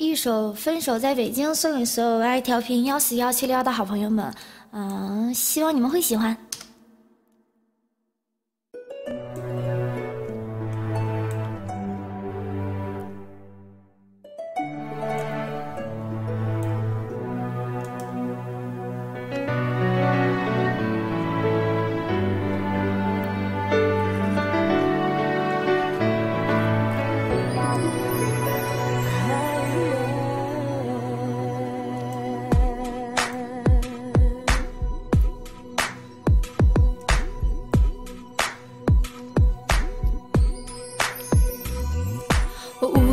一首《分手在北京》送给所有爱调频幺四幺七六幺的好朋友们，嗯，希望你们会喜欢。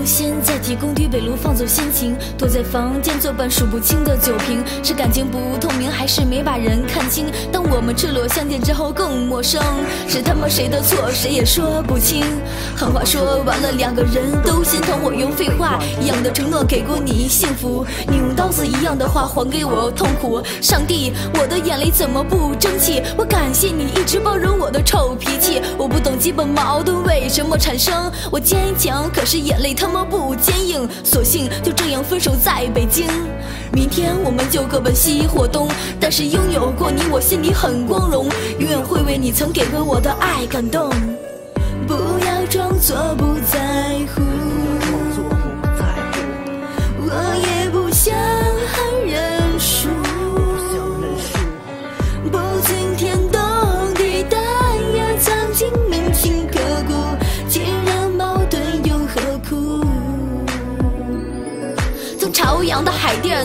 心提供地北路放走心情，躲在房间作伴数不清的酒瓶，是感情不透明，还是没把人看清？当我们赤裸相见之后更陌生，是他妈谁的错，谁也说不清。狠话说完了，两个人都心疼。我用废话一样的承诺给过你幸福，你用刀子一样的话还给我痛苦。上帝，我的眼泪怎么不争气？我感谢你一直包容我的臭脾气。我不懂基本矛盾为什么产生，我坚强，可是眼泪他妈。不坚硬，索性就这样分手在北京。明天我们就各奔西或东，但是拥有过你，我心里很光荣，永远会为你曾给过我的爱感动。不要装作不在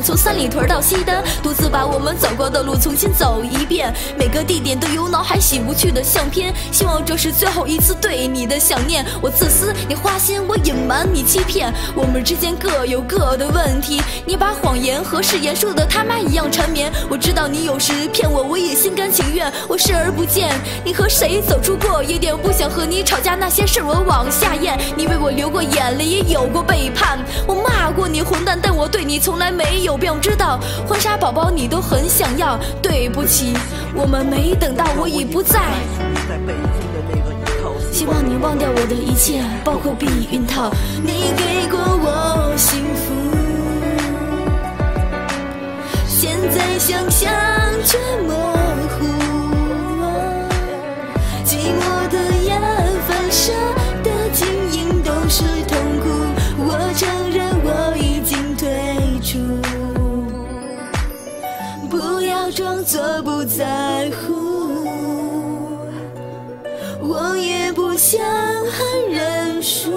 从三里屯到西单，独自把我们走过的路重新走一遍。每个地点都有脑海洗不去的相片，希望这是最后一次对你的想念。我自私，你花心，我隐瞒，你欺骗。我们之间各有各的问题，你把谎言和誓言说的他妈一样缠绵。我知道你有时骗我，我也心甘情愿。我视而不见，你和谁走出过夜店？不想和你吵架，那些事我往下咽。你为我流过眼泪，也有过背叛。我你混蛋，但我对你从来没有变。我知道婚纱宝宝你都很想要，对不起，我们没等到，我已不在。希望你忘掉我的一切，包括避孕套。你不要装作不在乎。我也不想很认输，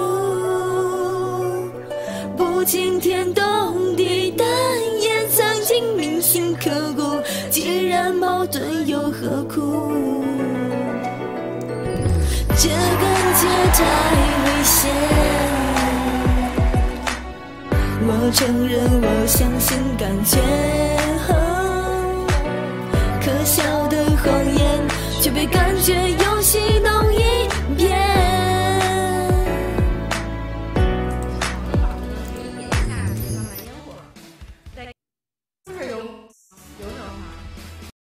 不惊天动地，但也曾经铭心刻骨。既然矛盾，又何苦？这感觉太危险。我承认，我相信感觉。可笑的谎言却被感觉